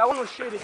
Tá um no Chile.